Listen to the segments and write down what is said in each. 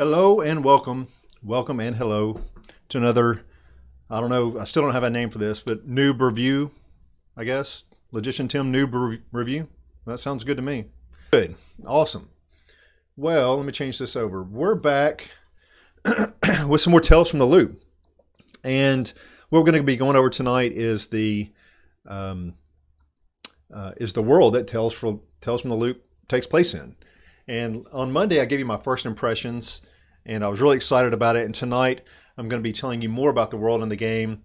Hello and welcome, welcome and hello to another. I don't know. I still don't have a name for this, but noob review. I guess logician Tim noob re- review. That sounds good to me. Good, awesome. Well, let me change this over. We're back with some more tales from the loop, and what we're going to be going over tonight is the um, uh, is the world that Tales from Tales from the Loop takes place in. And on Monday, I gave you my first impressions, and I was really excited about it. And tonight, I'm going to be telling you more about the world and the game.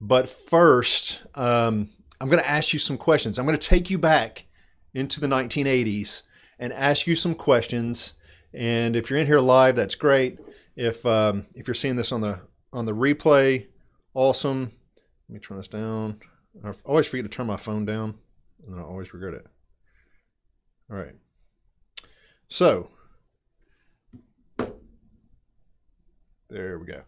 But first, um, I'm going to ask you some questions. I'm going to take you back into the 1980s and ask you some questions. And if you're in here live, that's great. If um, if you're seeing this on the on the replay, awesome. Let me turn this down. I always forget to turn my phone down, and I always regret it. All right. So, there we go.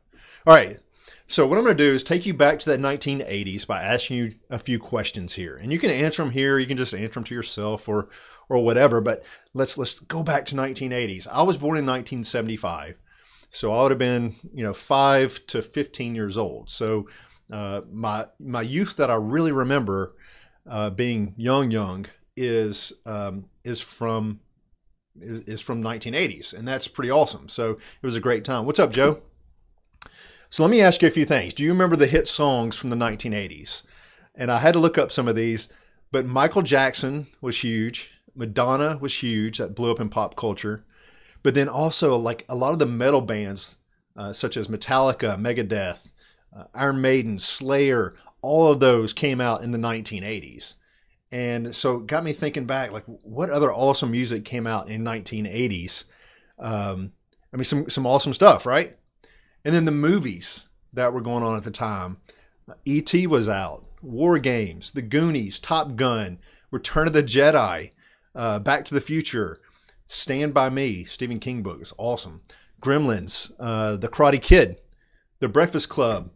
All right. So, what I'm going to do is take you back to that 1980s by asking you a few questions here, and you can answer them here. You can just answer them to yourself or or whatever. But let's let's go back to 1980s. I was born in 1975, so I would have been you know five to 15 years old. So, uh, my my youth that I really remember uh, being young, young is um, is from is from 1980s, and that's pretty awesome. So it was a great time. What's up, Joe? So let me ask you a few things. Do you remember the hit songs from the 1980s? And I had to look up some of these, but Michael Jackson was huge. Madonna was huge. That blew up in pop culture. But then also, like a lot of the metal bands, uh, such as Metallica, Megadeth, uh, Iron Maiden, Slayer, all of those came out in the 1980s. And so got me thinking back, like what other awesome music came out in 1980s? Um, I mean, some some awesome stuff, right? And then the movies that were going on at the time. E.T. was out, War Games, The Goonies, Top Gun, Return of the Jedi, uh, Back to the Future, Stand by Me, Stephen King book is awesome. Gremlins, uh, The Karate Kid, The Breakfast Club,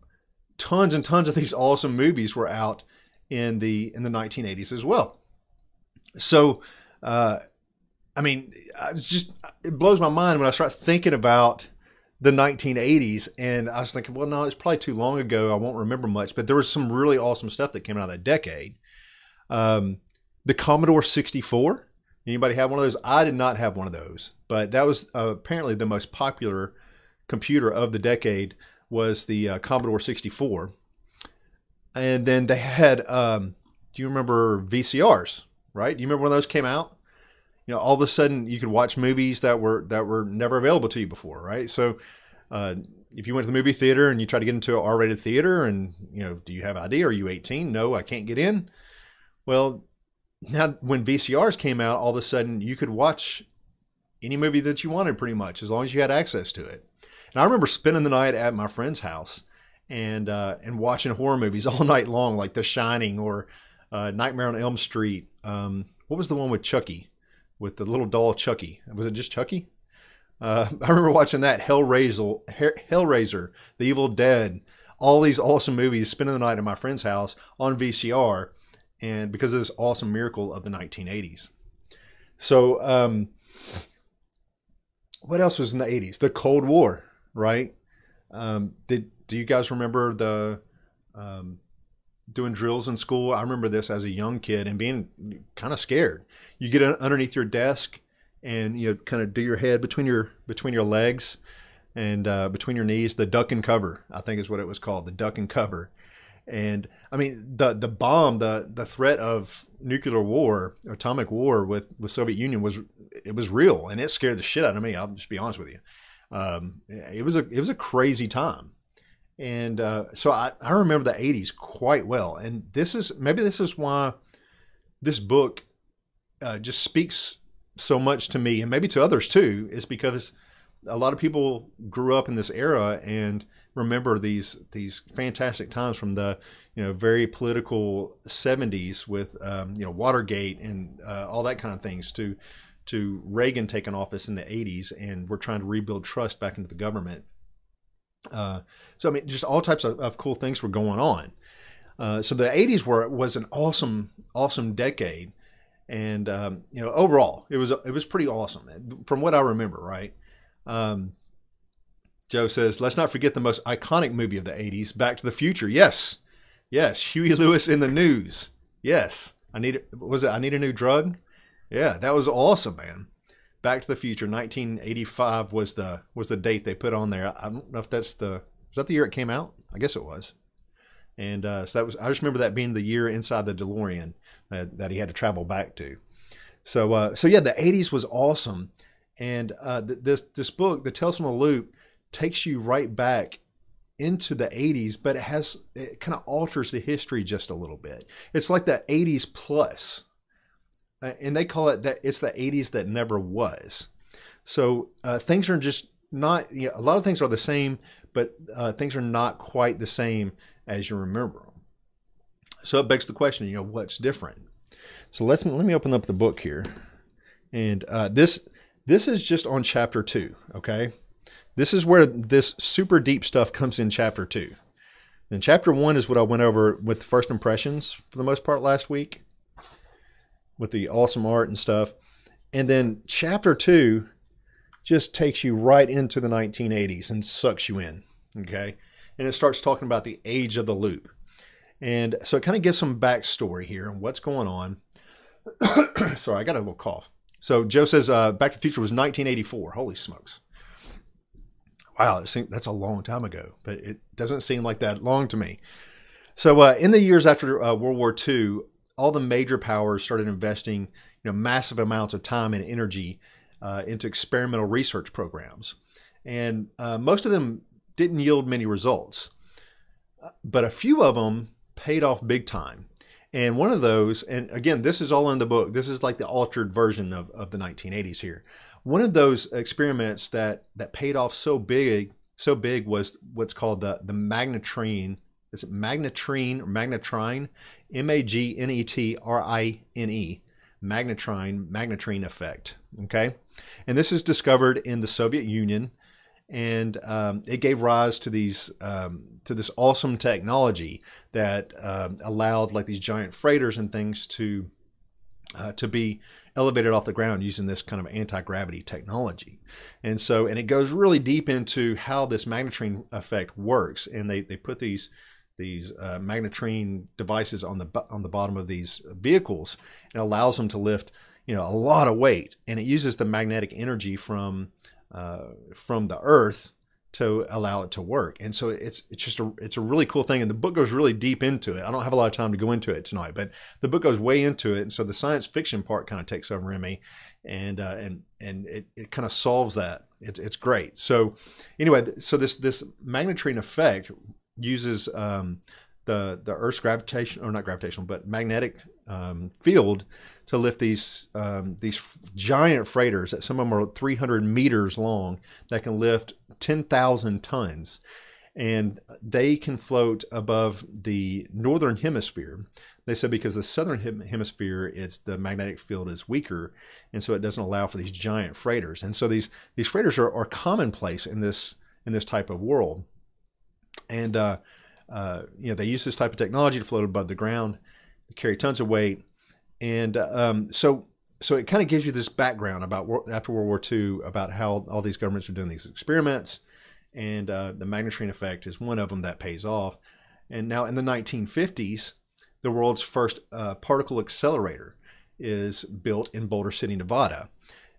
tons and tons of these awesome movies were out in the in the 1980s as well. So, uh, I mean, it's just it blows my mind when I start thinking about the 1980s, and I was thinking, well, no, it's probably too long ago. I won't remember much, but there was some really awesome stuff that came out of that decade. Um, the Commodore 64. Anybody have one of those? I did not have one of those, but that was uh, apparently the most popular computer of the decade was the uh, Commodore 64 and then they had um, do you remember VCRs? Right? Do you remember when those came out? You know, all of a sudden you could watch movies that were that were never available to you before, right? So, uh, if you went to the movie theater and you try to get into an R-rated theater, and you know, do you have ID? Are you 18? No, I can't get in. Well, now when VCRs came out, all of a sudden you could watch any movie that you wanted, pretty much, as long as you had access to it. And I remember spending the night at my friend's house and uh, and watching horror movies all night long, like The Shining or uh, Nightmare on Elm Street. Um, what was the one with Chucky, with the little doll Chucky? Was it just Chucky? Uh, I remember watching that Hellraiser, Hellraiser, The Evil Dead, all these awesome movies. Spending the night at my friend's house on VCR, and because of this awesome miracle of the 1980s. So, um, what else was in the 80s? The Cold War, right? Um, did do you guys remember the um, doing drills in school? I remember this as a young kid and being kind of scared. You get underneath your desk and you know, kind of do your head between your between your legs and uh, between your knees. The duck and cover, I think, is what it was called. The duck and cover. And I mean, the the bomb, the the threat of nuclear war, atomic war with with Soviet Union was it was real, and it scared the shit out of me. I'll just be honest with you. Um, it was a it was a crazy time and uh, so I, I remember the 80s quite well. And this is maybe this is why this book uh, just speaks so much to me and maybe to others too, is because a lot of people grew up in this era and remember these these fantastic times from the you know very political 70s with um, you know Watergate and uh, all that kind of things to to Reagan taking office in the 80s and we're trying to rebuild trust back into the government uh, so I mean, just all types of, of cool things were going on. Uh, so the '80s were was an awesome, awesome decade, and um, you know overall it was it was pretty awesome from what I remember. Right, um, Joe says, let's not forget the most iconic movie of the 80s, Back to the Future. Yes. Yes. Huey Lewis in the news. Yes. I need, was it, I need a new drug? Yeah, that was awesome, man. Back to the Future, 1985 was the was the date they put on there. I don't know if that's the is that the year it came out. I guess it was. And uh, so that was I just remember that being the year inside the DeLorean that, that he had to travel back to. So uh, so yeah, the 80s was awesome, and uh, th- this this book, The Tales from the Loop, takes you right back into the 80s, but it has it kind of alters the history just a little bit. It's like the 80s plus and they call it that it's the 80s that never was. So uh, things are just not, you know, a lot of things are the same, but uh, things are not quite the same as you remember them. So it begs the question, you know, what's different? So let's let me open up the book here, and uh, this this is just on chapter two. Okay, this is where this super deep stuff comes in chapter two. And chapter one is what I went over with first impressions for the most part last week with the awesome art and stuff. And then chapter two just takes you right into the 1980s and sucks you in. Okay. And it starts talking about the age of the loop. And so it kind of gives some backstory here and what's going on. Sorry, I got a little cough. So Joe says uh, Back to the Future was 1984. Holy smokes. Wow, that's a long time ago, but it doesn't seem like that long to me. So uh, in the years after uh, World War II, all the major powers started investing you know massive amounts of time and energy uh, into experimental research programs, and uh, most of them didn't yield many results, but a few of them paid off big time. And one of those, and again, this is all in the book. This is like the altered version of, of the 1980s here. One of those experiments that that paid off so big, so big was what's called the the magnetrine is it magnetrine or magnetrine? M A G N E T R I N E. Magnetrine, magnetrine effect. Okay. And this is discovered in the Soviet Union. And um, it gave rise to these um, to this awesome technology that um, allowed like these giant freighters and things to uh, to be elevated off the ground using this kind of anti-gravity technology. And so, and it goes really deep into how this magnetrine effect works. And they, they put these these uh, magnetrine devices on the on the bottom of these vehicles and allows them to lift you know a lot of weight. And it uses the magnetic energy from uh, from the earth to allow it to work. And so it's it's just a it's a really cool thing. And the book goes really deep into it. I don't have a lot of time to go into it tonight but the book goes way into it. And so the science fiction part kind of takes over in me. And uh, and and it, it kind of solves that. It's, it's great. So anyway so this this magnetrine effect uses um, the the Earth's gravitation or not gravitational, but magnetic um, field to lift these um, these giant freighters. That some of them are 300 meters long that can lift 10,000 tons, and they can float above the northern hemisphere. They said because the southern hemisphere, it's the magnetic field is weaker, and so it doesn't allow for these giant freighters. And so these these freighters are, are commonplace in this in this type of world and uh, uh, you know they use this type of technology to float above the ground, carry tons of weight, and um, so so it kind of gives you this background about after World War II about how all these governments are doing these experiments, and uh, the magnetrine effect is one of them that pays off. And now in the 1950s, the world's first uh, particle accelerator is built in Boulder City, Nevada,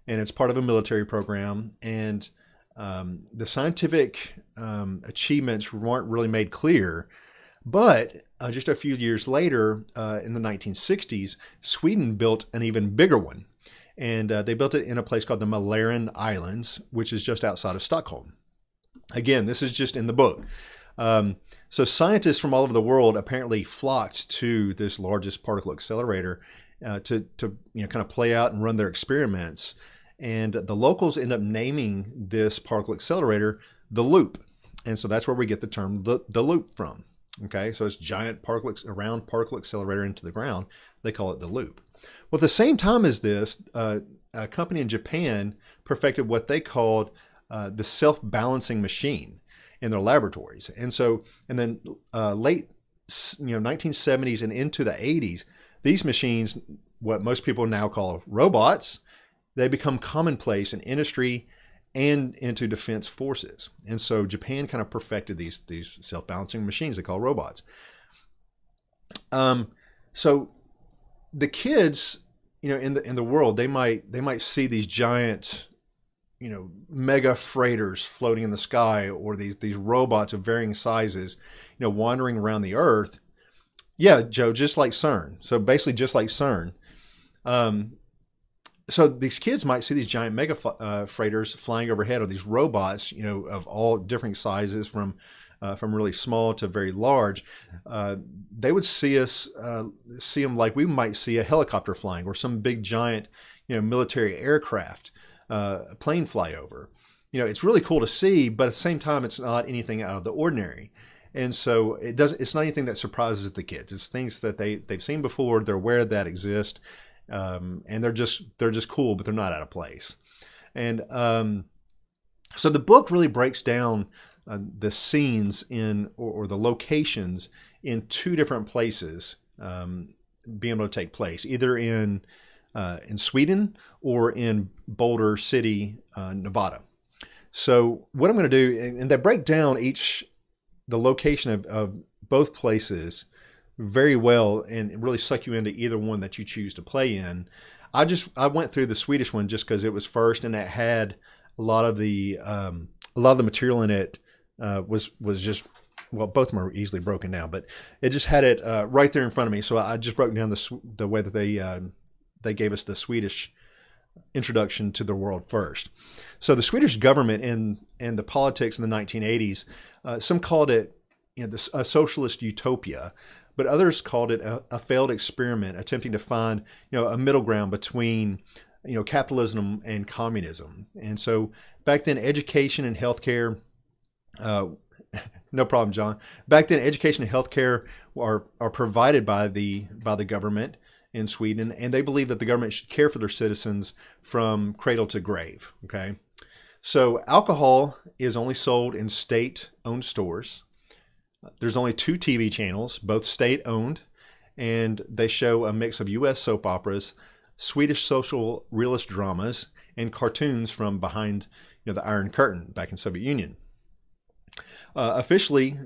and it's part of a military program. And um, the scientific um, achievements weren't really made clear. But uh, just a few years later, uh, in the 1960s, Sweden built an even bigger one. And uh, they built it in a place called the Malaren Islands, which is just outside of Stockholm. Again, this is just in the book. Um, so scientists from all over the world apparently flocked to this largest particle accelerator uh, to, to you know, kind of play out and run their experiments. And the locals end up naming this particle accelerator the loop. And so that's where we get the term the, the loop from. Okay, so it's giant particle, around particle accelerator into the ground. They call it the loop. Well, at the same time as this, uh, a company in Japan perfected what they called uh, the self-balancing machine in their laboratories. And so, and then uh, late, you know, 1970s and into the 80s, these machines, what most people now call robots, they become commonplace in industry and into defense forces. And so Japan kind of perfected these these self balancing machines they call robots. Um, so the kids, you know, in the in the world, they might they might see these giant, you know, mega freighters floating in the sky, or these these robots of varying sizes, you know, wandering around the Earth. Yeah, Joe, just like CERN. So basically, just like CERN. Um, so these kids might see these giant mega uh, freighters flying overhead, or these robots, you know, of all different sizes, from uh, from really small to very large, uh, they would see us uh, see them like we might see a helicopter flying or some big giant, you know, military aircraft, uh, plane fly over. You know, it's really cool to see, but at the same time, it's not anything out of the ordinary. And so it doesn't. It's not anything that surprises the kids. It's things that they they've seen before. They're aware that exist, um, and they're just they're just cool, but they're not out of place. And um, so the book really breaks down uh, the scenes in or, or, the locations in two different places um, being able to take place, either in uh, in Sweden or in Boulder City, uh, Nevada. So what I'm going to do, and, and they break down each the location of, of both places very well and really suck you into either one that you choose to play in. I just I went through the Swedish one just because it was first and it had a lot of the um, a lot of the material in it uh, was was just well, both of them are easily broken down, but it just had it uh, right there in front of me. So I just broke down the the way that they uh, they gave us the Swedish introduction to the world first. So the Swedish government and and the politics in the 1980s, uh, some called it you know this, a socialist utopia, but others called it a, a failed experiment attempting to find you know a middle ground between you know capitalism and communism. And so back then, education and healthcare uh, no problem, John. Back then, education and healthcare are are provided by the by the government in Sweden, and they believe that the government should care for their citizens from cradle to grave. Okay, so alcohol is only sold in state-owned stores. There's only two TV channels, both state-owned, and they show a mix of U.S. soap operas, Swedish social realist dramas, and cartoons from behind you know the Iron Curtain back in Soviet Union. Uh, officially,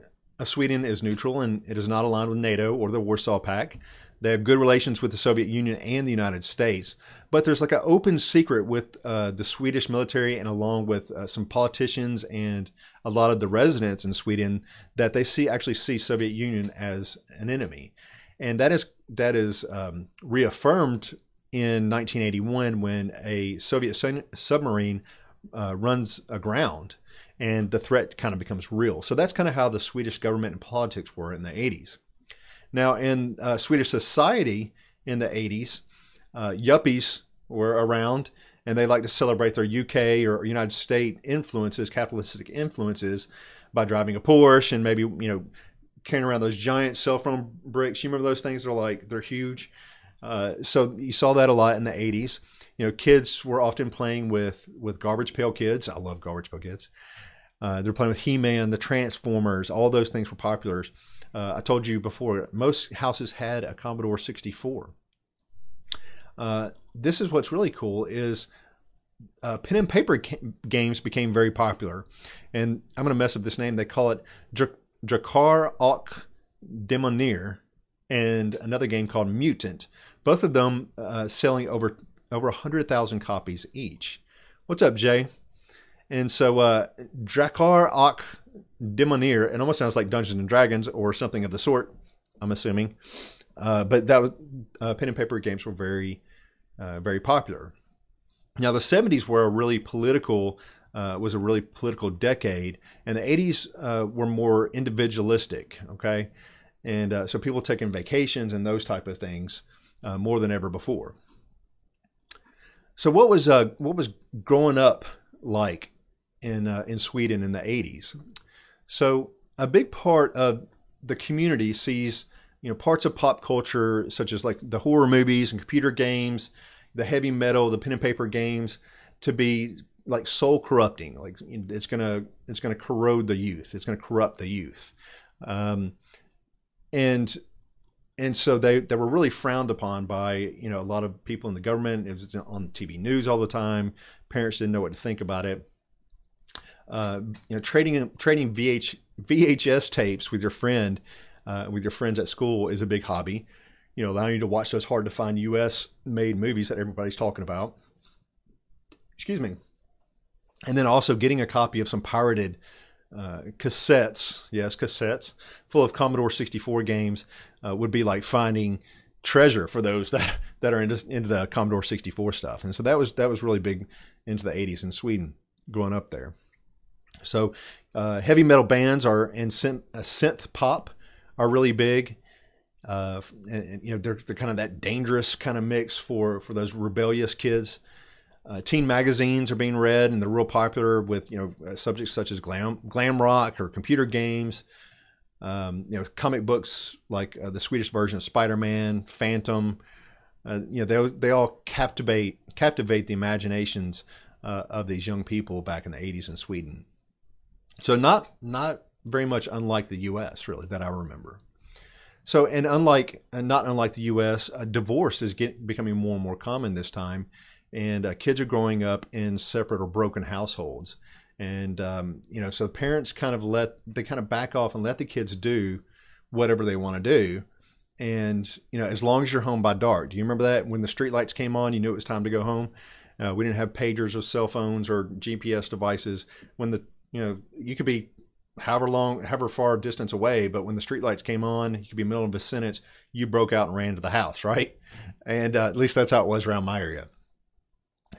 Sweden is neutral and it is not aligned with NATO or the Warsaw Pact. They have good relations with the Soviet Union and the United States, but there's like an open secret with uh, the Swedish military and along with uh, some politicians and a lot of the residents in Sweden that they see actually see Soviet Union as an enemy, and that is that is um, reaffirmed in 1981 when a Soviet submarine uh, runs aground and the threat kind of becomes real. So that's kind of how the Swedish government and politics were in the 80s. Now, in uh, Swedish society in the 80s, uh, yuppies were around and they like to celebrate their UK or United States influences, capitalistic influences, by driving a Porsche and maybe, you know, carrying around those giant cell phone bricks. You remember those things? They're like, they're huge. Uh, so you saw that a lot in the 80s. You know, kids were often playing with with garbage pail kids. I love garbage pail kids. Uh, they're playing with He-Man, the Transformers. All those things were popular. Uh, I told you before, most houses had a Commodore 64. Uh, this is what's really cool is uh, pen and paper games became very popular. And I'm going to mess up this name. They call it Drakar och Demoner and another game called Mutant. Both of them uh, selling over over 100,000 copies each. What's up, Jay? And so uh, Drakar och Demoner, it almost sounds like Dungeons and Dragons or something of the sort, I'm assuming. Uh, but that was uh, pen and paper games were very, uh, very popular. Now the 70s were a really political, uh, was a really political decade, and the 80s uh, were more individualistic. Okay, and uh, so people taking vacations and those type of things more than ever before. So what was what was growing up like in uh, in Sweden in the 80s. So a big part of the community sees you know parts of pop culture such as like the horror movies and computer games, the heavy metal, the pen and paper games to be like soul corrupting. Like it's gonna it's gonna corrode the youth. It's gonna corrupt the youth, um, and and so they, they were really frowned upon by you know a lot of people in the government. It was on TV news all the time. Parents didn't know what to think about it. Uh, you know, trading trading VH, VHS tapes with your friend, uh, with your friends at school is a big hobby. You know, allowing you to watch those hard to find U.S. made movies that everybody's talking about. Excuse me. And then also getting a copy of some pirated uh, cassettes, yes, cassettes full of Commodore 64 games uh, would be like finding treasure for those that, that are into, into the Commodore 64 stuff. And so that was that was really big into the 80s in Sweden growing up there. So uh, heavy metal bands are and synth, uh, synth pop are really big. Uh, and, and, you know they're, they're kind of that dangerous kind of mix for for those rebellious kids. Uh, teen magazines are being read and they're real popular with you know uh, subjects such as glam glam rock or computer games. Um, you know comic books like uh, the Swedish version of Spider-Man, Phantom. You know they they all captivate captivate the imaginations of these young people back in the 80s in Sweden. So not not very much unlike the U.S. really that I remember. So and unlike and not unlike the U.S., divorce is getting becoming more and more common this time, and uh, kids are growing up in separate or broken households, and um, you know so parents kind of let they kind of back off and let the kids do whatever they want to do. And you know, as long as you're home by dark, do you remember that when the street lights came on, you knew it was time to go home. Uh, we didn't have pagers or cell phones or GPS devices. When the you know, you could be however long, however far distance away, but when the streetlights came on, you could be middle of a sentence, you broke out and ran to the house, right? And uh, at least that's how it was around my area.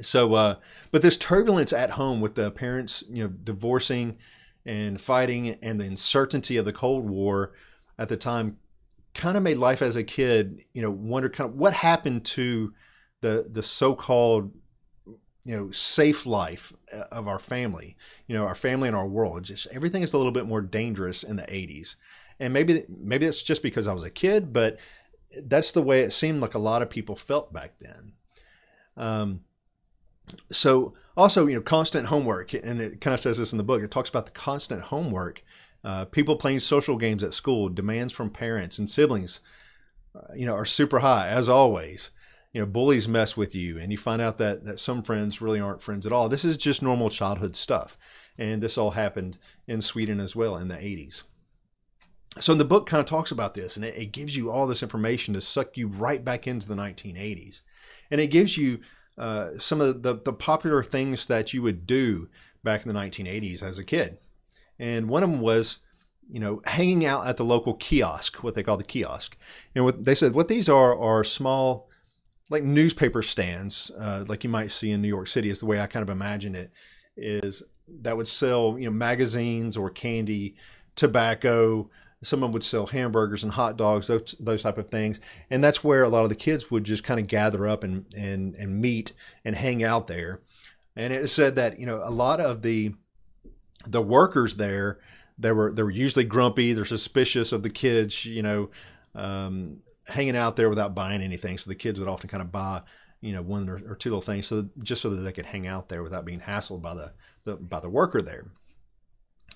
So, uh, but this turbulence at home with the parents, you know, divorcing and fighting and the uncertainty of the Cold War at the time kind of made life as a kid, you know, wonder kind of what happened to the the so-called you know safe life uh, of our family you know our family and our world. Just everything is a little bit more dangerous in the 80s and maybe maybe that's just because i was a kid but that's the way it seemed like a lot of people felt back then. Um, so also you know constant homework and it kind of says this in the book. It talks about the constant homework uh, people playing social games at school demands from parents and siblings uh, you know are super high as always you know bullies mess with you and you find out that that some friends really aren't friends at all. This is just normal childhood stuff. And this all happened in sweden as well in the 80s so the book kind of talks about this and it, it gives you all this information to suck you right back into the 1980s and it gives you uh, some of the, the popular things that you would do back in the 1980s as a kid. And one of them was you know, hanging out at the local kiosk, what they call the kiosk. And what they said, what these are are small like newspaper stands, uh, like you might see in New York City, is the way I kind of imagine it. Is that would sell you know magazines or candy, tobacco. Someone would sell hamburgers and hot dogs, those those type of things, and that's where a lot of the kids would just kind of gather up and and and meet and hang out there. And it said that you know a lot of the the workers there they were they were usually grumpy. They're suspicious of the kids. You know, um, hanging out there without buying anything. So the kids would often kind of buy, you know, one or, or two little things, so just so that they could hang out there without being hassled by the, the by the worker there.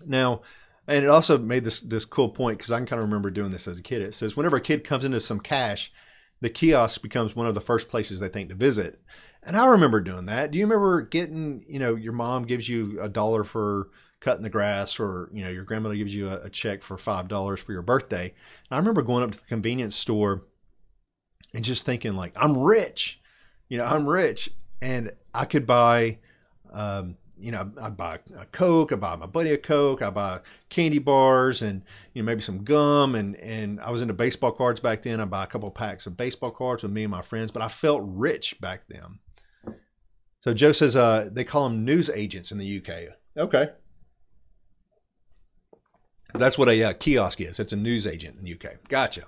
Now, and it also made this this cool point because I can kind of remember doing this as a kid. It says whenever a kid comes into some cash, the kiosk becomes one of the first places they think to visit. And I remember doing that. Do you remember getting, you know, your mom gives you a dollar for cutting the grass or you know your grandmother gives you a, a check for five dollars for your birthday. And i remember going up to the convenience store and just thinking like i'm rich. You know i'm rich. And i could buy um, you know i'd buy a coke i buy my buddy a coke i buy candy bars and you know maybe some gum. And and i was into baseball cards back then. I buy a couple of packs of baseball cards with me and my friends but i felt rich back then. So joe says uh, they call them news agents in the uk okay that's what a uh, kiosk is. It's a news agent in the UK. Gotcha.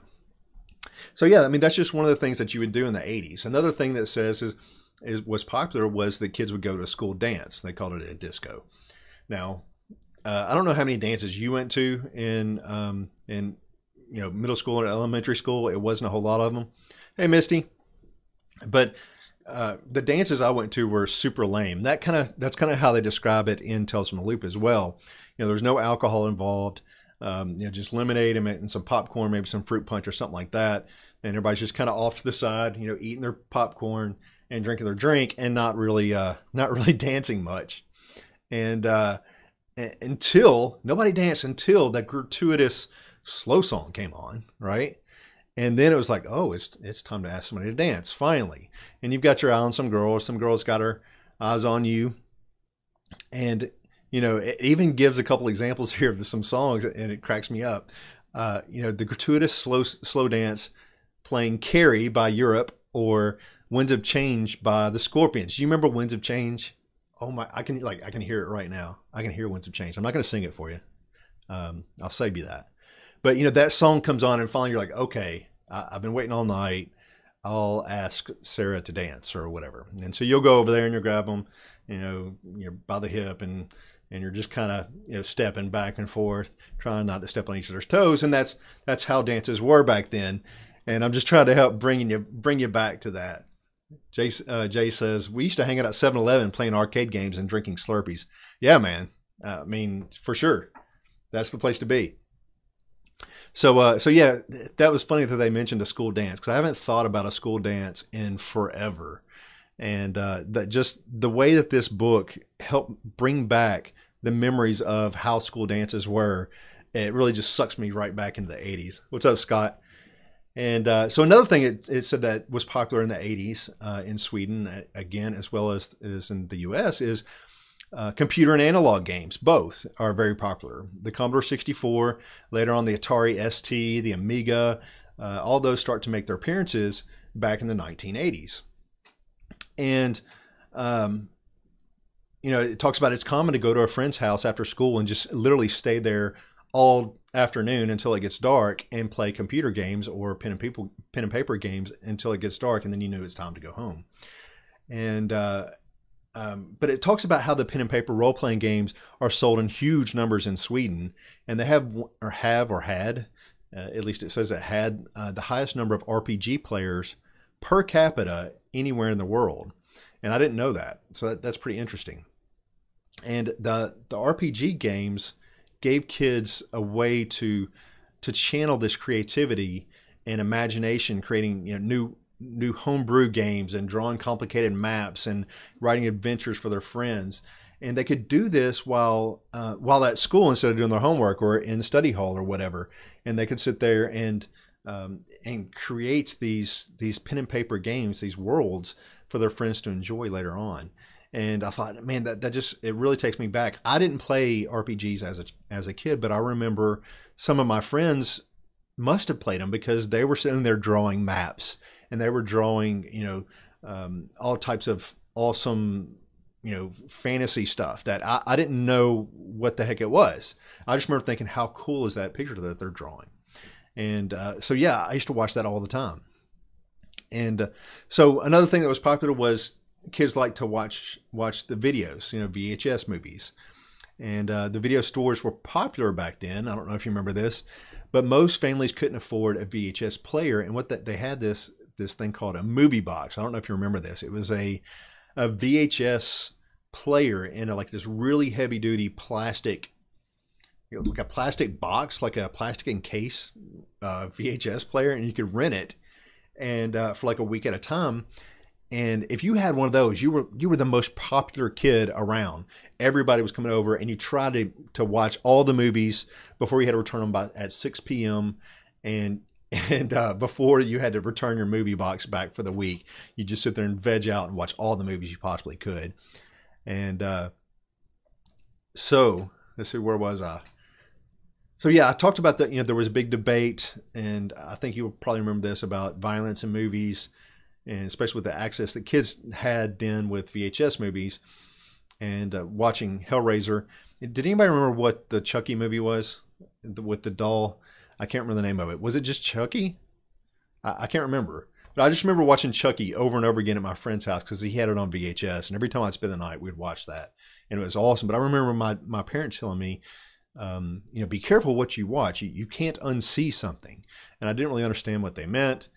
So yeah, I mean that's just one of the things that you would do in the 80s. Another thing that says is, is was popular was that kids would go to a school dance. They called it a disco. Now, uh, I don't know how many dances you went to in um, in you know middle school or elementary school. It wasn't a whole lot of them. Hey, Misty, but uh, the dances I went to were super lame. That kind of that's kind of how they describe it in Tales from the Loop as well. You know, there's no alcohol involved um, you know, just lemonade and some popcorn, maybe some fruit punch or something like that. And everybody's just kind of off to the side, you know, eating their popcorn and drinking their drink and not really, uh, not really dancing much. And, uh, until nobody danced until that gratuitous slow song came on, right? And then it was like, oh, it's it's time to ask somebody to dance finally. And you've got your eye on some girl, or some girl's got her eyes on you, and you know it even gives a couple examples here of some songs, and it cracks me up. Uh, you know, the gratuitous slow slow dance playing "Carrie" by Europe or "Winds of Change" by the Scorpions. Do you remember "Winds of Change"? Oh my, I can like I can hear it right now. I can hear "Winds of Change." I'm not going to sing it for you. Um, I'll save you that. But you know that song comes on, and finally you're like, okay, I, have been waiting all night. I'll ask Sarah to dance or whatever. And so you'll go over there and you'll grab them, you know, you're by the hip and and you're just kind of you know stepping back and forth, trying not to step on each other's toes. And that's that's how dances were back then. And I'm just trying to help bringing you bring you back to that. Jay, uh, Jay says we used to hang out at 7-Eleven playing arcade games and drinking Slurpees. Yeah, man. Uh, I mean, for sure, that's the place to be. So, uh, so yeah, that was funny that they mentioned a school dance because I haven't thought about a school dance in forever, and uh, that just the way that this book helped bring back the memories of how school dances were, it really just sucks me right back into the '80s. What's up, Scott? And uh, so another thing it, it, said that was popular in the 80s uh, in Sweden, again, as well as, as in the US, is uh, computer and analog games, both are very popular. The Commodore 64, later on the Atari ST, the Amiga, uh, all those start to make their appearances back in the 1980s. And, um, you know, it talks about it's common to go to a friend's house after school and just literally stay there all afternoon until it gets dark and play computer games or pen and people pen and paper games until it gets dark and then you know it's time to go home. And uh, um, but it talks about how the pen and paper role playing games are sold in huge numbers in Sweden, and they have or have or had, uh, at least it says it had uh, the highest number of RPG players per capita anywhere in the world, and I didn't know that, so that, that's pretty interesting. And the the RPG games gave kids a way to to channel this creativity and imagination, creating you know new new homebrew games and drawing complicated maps and writing adventures for their friends. And they could do this while uh, while at school instead of doing their homework or in study hall or whatever. And they could sit there and um, and create these these pen and paper games, these worlds for their friends to enjoy later on. And I thought, man, that, that just it really takes me back. I didn't play RPGs as a as a kid, but I remember some of my friends must have played them because they were sitting there drawing maps and they were drawing, you know, um, all types of awesome, you know, fantasy stuff that I, I didn't know what the heck it was. I just remember thinking, how cool is that picture that they're drawing? And uh, so, yeah, I used to watch that all the time. And uh, so another thing that was popular was kids like to watch watch the videos, you know, VHS movies. And uh, the video stores were popular back then. I don't know if you remember this, but most families couldn't afford a VHS player. And what that they had this this thing called a movie box. I don't know if you remember this. It was a a VHS player in a, like this really heavy duty plastic, you know, like a plastic box, like a plastic encase uh, VHS player, and you could rent it and uh, for like a week at a time. And if you had one of those, you were you were the most popular kid around. Everybody was coming over, and you tried to to watch all the movies before you had to return them by at 6 p.m. And and uh, before you had to return your movie box back for the week, you just sit there and veg out and watch all the movies you possibly could. And uh, so let's see, where was I? So yeah, I talked about that. You know, there was a big debate, and I think you probably remember this about violence in movies, and especially with the access that kids had then with VHS movies and uh, watching Hellraiser. Did anybody remember what the Chucky movie was with the doll? I can't remember the name of it. Was it just Chucky? I, I can't remember. But I just remember watching Chucky over and over again at my friend's house because he had it on VHS, and every time I'd spend the night, we'd watch that, and it was awesome. But I remember my my parents telling me, um, you know, be careful what you watch. You, you can't unsee something, and I didn't really understand what they meant.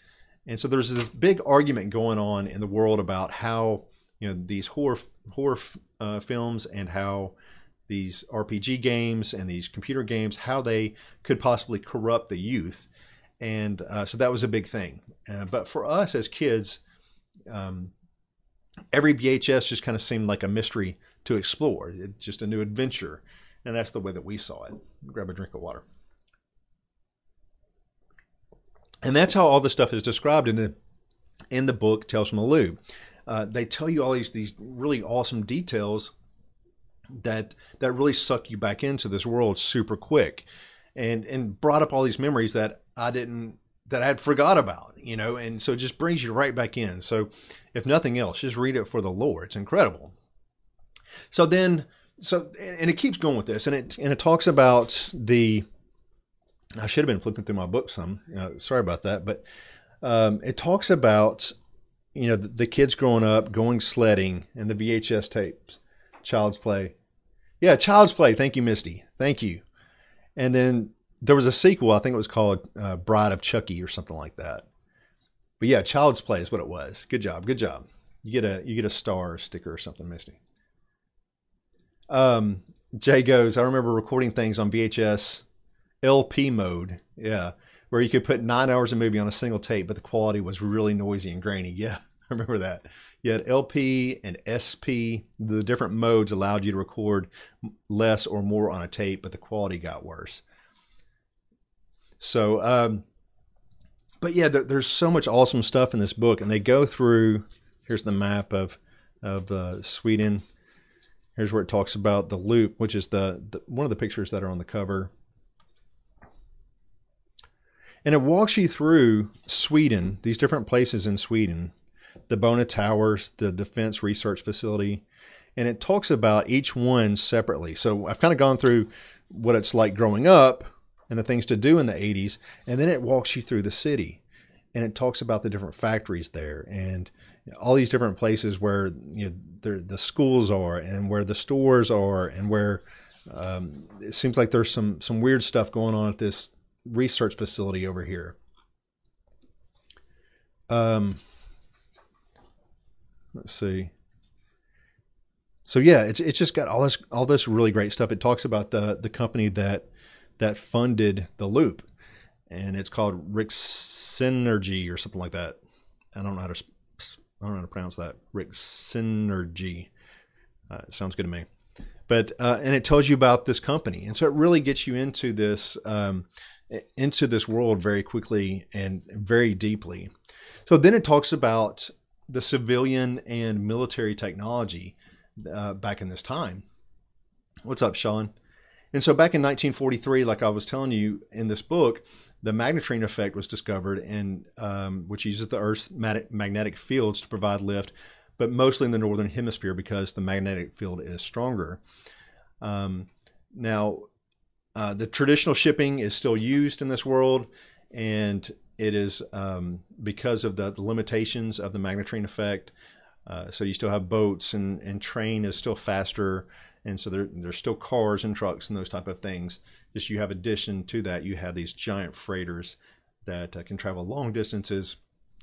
And so there's this big argument going on in the world about how you know these horror horror uh, films and how these RPG games and these computer games, how they could possibly corrupt the youth. And uh, so that was a big thing. Uh, but for us as kids, um, every VHS just kind of seemed like a mystery to explore. It's just a new adventure. And that's the way that we saw it. Grab a drink of water. And that's how all this stuff is described in the in the book Tales from the. Uh, they tell you all these these really awesome details that that really suck you back into this world super quick, and and brought up all these memories that I didn't that I had forgot about, you know, and so it just brings you right back in. So, if nothing else, just read it for the lore. It's incredible. So then, so and it keeps going with this, and it and it talks about the. I should have been flipping through my book some. Sorry about that, but um, it talks about you know the, the kids growing up, going sledding, and the VHS tapes, Child's Play. Yeah, Child's Play. Thank you, Misty. Thank you. And then there was a sequel. I think it was called uh, Bride of Chucky or something like that. But yeah, Child's Play is what it was. Good job. Good job. You get a you get a star sticker or something, Misty. Um, Jay goes. I remember recording things on VHS LP mode. Yeah, where you could put nine hours of movie on a single tape, but the quality was really noisy and grainy. Yeah, I remember that. You had LP and SP. The different modes allowed you to record less or more on a tape, but the quality got worse. So, um, but yeah, there, there's so much awesome stuff in this book, and they go through. Here's the map of of uh, Sweden. Here's where it talks about the loop, which is the, the one of the pictures that are on the cover. And it walks you through Sweden, these different places in Sweden, the Bona Towers, the Defense Research Facility, and it talks about each one separately. So I've kind of gone through what it's like growing up and the things to do in the 80s. And then it walks you through the city and it talks about the different factories there and all these different places where you know the schools are and where the stores are and where um, it seems like there's some some weird stuff going on at this research facility over here. Um, let's see. So yeah, it's it's just got all this all this really great stuff. It talks about the the company that that funded the loop, and it's called Riksenergi or something like that. I don't know how to I don't know how to pronounce that. Riksenergi. Uh, sounds good to me. But uh, and it tells you about this company, and so it really gets you into this um, into this world very quickly and very deeply. So then it talks about the civilian and military technology uh, back in this time. What's up, Sean? And so back in 1943, like I was telling you in this book, the magnetrine effect was discovered, and um, which uses the Earth's magnetic fields to provide lift, but mostly in the northern hemisphere because the magnetic field is stronger. Um, now, uh, the traditional shipping is still used in this world, and it is um, because of the, limitations of the magnetrine effect. Uh, so you still have boats, and, and train is still faster and so there, there's still cars and trucks and those type of things. Just you have addition to that, you have these giant freighters that uh, can travel long distances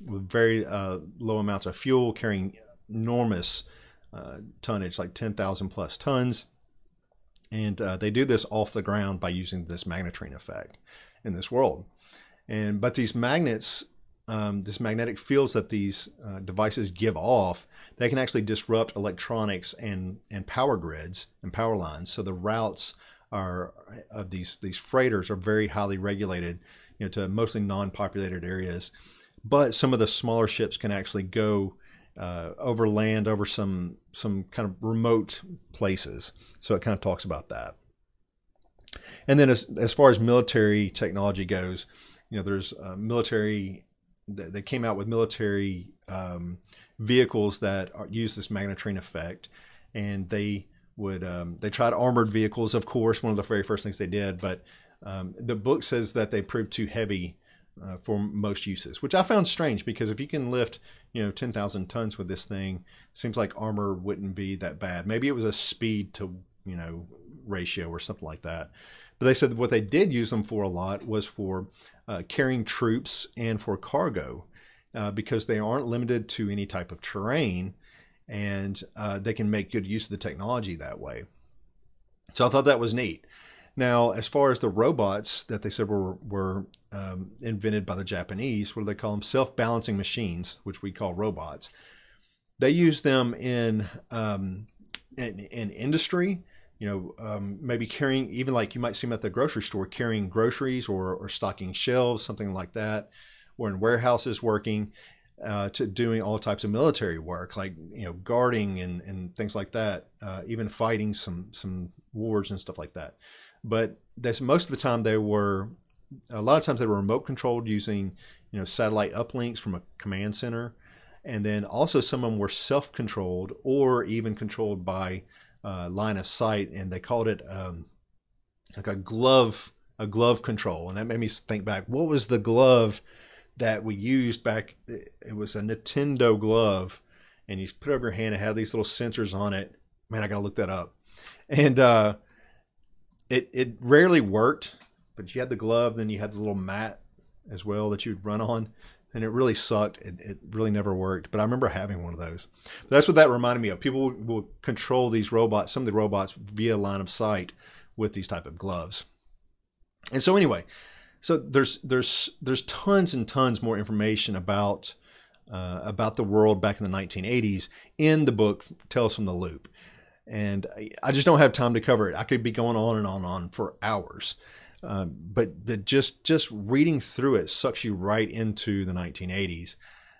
with very uh, low amounts of fuel, carrying enormous uh, tonnage, like 10,000 plus tons. And uh, they do this off the ground by using this magnetrine effect in this world. And but these magnets um, this magnetic fields that these uh, devices give off, they can actually disrupt electronics and, and power grids and power lines. So the routes are of these these freighters are very highly regulated, you know, to mostly non-populated areas. But some of the smaller ships can actually go uh, over land, over some some kind of remote places. So it kind of talks about that. And then as as far as military technology goes, you know, there's uh, military they came out with military um, vehicles that are, use this magnetrine effect, and they would um, they tried armored vehicles, of course, one of the very first things they did. But um, the book says that they proved too heavy uh, for most uses, which I found strange because if you can lift you know ten thousand tons with this thing, seems like armor wouldn't be that bad. Maybe it was a speed to you know ratio or something like that. But they said what they did use them for a lot was for uh, carrying troops and for cargo uh, because they aren't limited to any type of terrain and uh, they can make good use of the technology that way. So I thought that was neat. Now, as far as the robots that they said were, were um, invented by the Japanese, what do they call them? Self balancing machines, which we call robots. They use them in, um, in, in industry you know, um, maybe carrying, even like you might see them at the grocery store, carrying groceries or, or stocking shelves, something like that, or in warehouses working, uh, to doing all types of military work, like you know, guarding and, and things like that, uh, even fighting some some wars and stuff like that. But that's most of the time they were, a lot of times they were remote controlled using you know satellite uplinks from a command center, and then also some of them were self controlled or even controlled by uh, line of sight, and they called it um, like a glove a glove control, and that made me think back. What was the glove that we used back? It was a Nintendo glove, and you put over your hand. It had these little sensors on it. Man, I gotta look that up. And uh, it it rarely worked, but you had the glove, then you had the little mat as well that you'd run on and it really sucked. It, it really never worked. But I remember having one of those. But that's what that reminded me of. People will, control these robots, some of the robots, via line of sight with these type of gloves. And so anyway, so there's there's there's tons and tons more information about uh, about the world back in the 1980s in the book Tales from the Loop. And I just don't have time to cover it. I could be going on and on and on for hours. Um, but just just reading through it sucks you right into the 1980s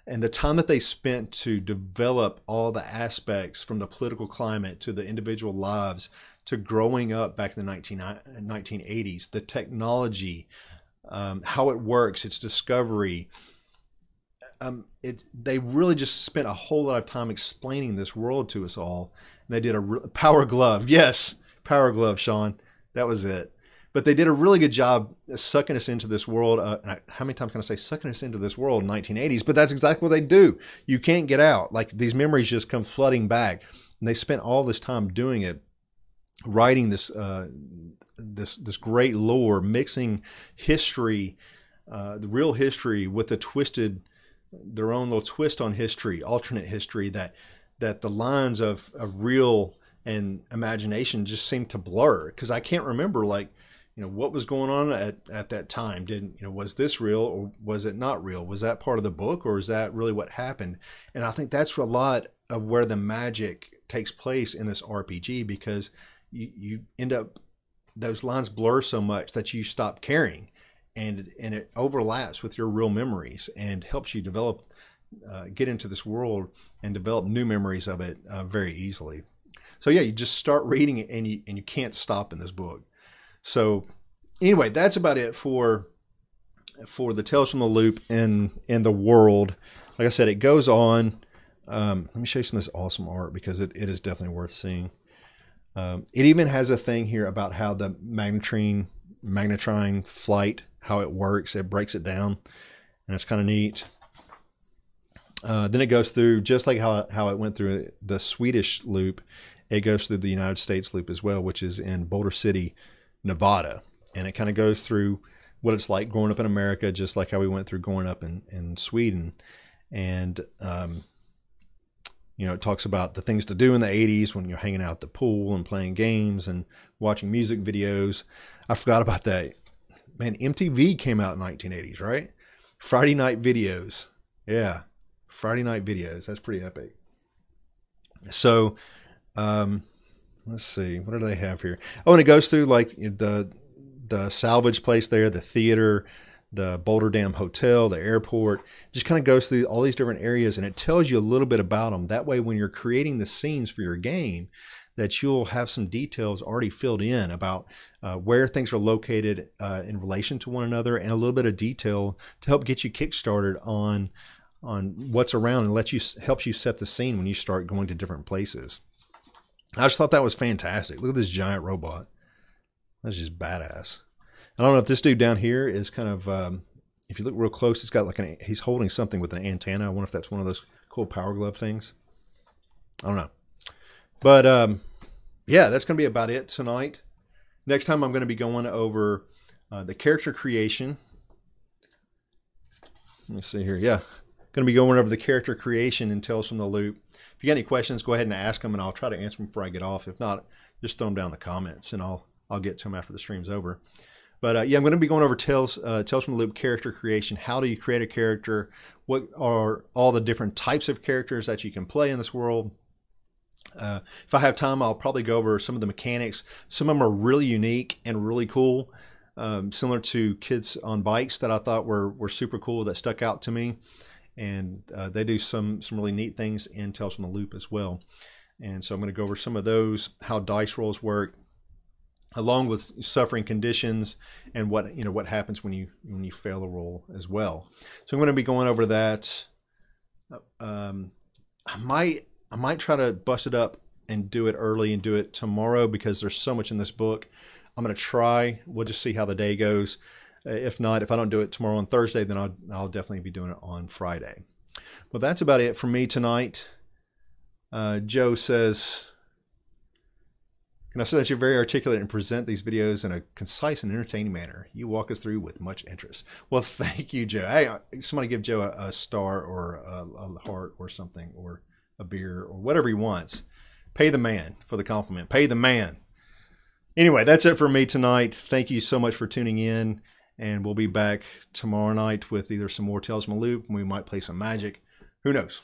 and the time that they spent to develop all the aspects from the political climate to the individual lives to growing up back in the 19, 1980s the technology um, how it works its discovery um, it they really just spent a whole lot of time explaining this world to us all and they did a power glove yes power glove sean that was it but they did a really good job sucking us into this world. Uh, I, how many times can I say sucking us into this world in 1980s? But that's exactly what they do. You can't get out. Like these memories just come flooding back, and they spent all this time doing it, writing this uh, this this great lore, mixing history, uh, the real history, with a twisted, their own little twist on history, alternate history that that the lines of of real and imagination just seem to blur. Because I can't remember like you know what was going on at, at that time. Didn't you know was this real or was it not real? Was that part of the book or is that really what happened? And i think that's a lot of where the magic takes place in this rpg because you, you end up those lines blur so much that you stop caring and and it overlaps with your real memories and helps you develop uh, get into this world and develop new memories of it uh, very easily so yeah you just start reading it and you and you can't stop in this book so anyway, that's about it for for the Tales from the Loop and and the world. Like I said, it goes on. Um, let me show you some of this awesome art because it, it is definitely worth seeing. Um, it even has a thing here about how the magnetrine magnetrine flight, how it works. It breaks it down, and it's kind of neat. Uh, then it goes through just like how how it went through the Swedish loop. It goes through the United States loop as well, which is in Boulder City, Nevada. And it kind of goes through what it's like growing up in America, just like how we went through growing up in, in Sweden. And, um, you know, it talks about the things to do in the 80s when you're hanging out at the pool and playing games and watching music videos. I forgot about that. Man, MTV came out in 1980s, right? Friday night videos. Yeah. Friday night videos. That's pretty epic. So, um, let's see, what do they have here? Oh, and it goes through like the the salvage place there, the theater, the Boulder Dam Hotel, the airport. Just kind of goes through all these different areas, and it tells you a little bit about them. That way, when you're creating the scenes for your game, that you'll have some details already filled in about uh, where things are located uh, in relation to one another, and a little bit of detail to help get you kickstarted on on what's around and let you helps you set the scene when you start going to different places. I just thought that was fantastic. Look at this giant robot. That's just badass. I don't know if this dude down here is kind of, um, if you look real close, he's got like an, he's holding something with an antenna. I wonder if that's one of those cool power glove things. I don't know. But um, yeah, that's going to be about it tonight. Next time I'm going to be going over uh, the character creation. Let me see here. Yeah, going to be going over the character creation and Tales from the Loop. If you got any questions, go ahead and ask them, and I'll try to answer them before I get off. If not, just throw them down in the comments, and I'll I'll get to them after the stream's over. But uh, yeah, I'm going to be going over Tales uh, Tales from the Loop character creation. How do you create a character? What are all the different types of characters that you can play in this world? Uh, if I have time, I'll probably go over some of the mechanics. Some of them are really unique and really cool, um, similar to kids on bikes that I thought were were super cool that stuck out to me. And uh, they do some some really neat things in Tales from the Loop as well. And so I'm going to go over some of those, how dice rolls work, along with suffering conditions and what you know what happens when you when you fail a roll as well. So I'm going to be going over that. Um, I might I might try to bust it up and do it early and do it tomorrow because there's so much in this book. I'm going to try. We'll just see how the day goes. Uh, if not, if I don't do it tomorrow on Thursday, then I'll, I'll definitely be doing it on Friday. Well, that's about it for me tonight. Uh, Joe says, I say that you're very articulate and present these videos in a concise and entertaining manner? You walk us through with much interest. Well, thank you, Joe. Hey, uh, somebody give Joe a, a star or a, a heart or something or a beer or whatever he wants. Pay the man for the compliment. Pay the man. Anyway, that's it for me tonight. Thank you so much for tuning in. And we'll be back tomorrow night with either some more Tales from a Loop. We might play some Magic. Who knows?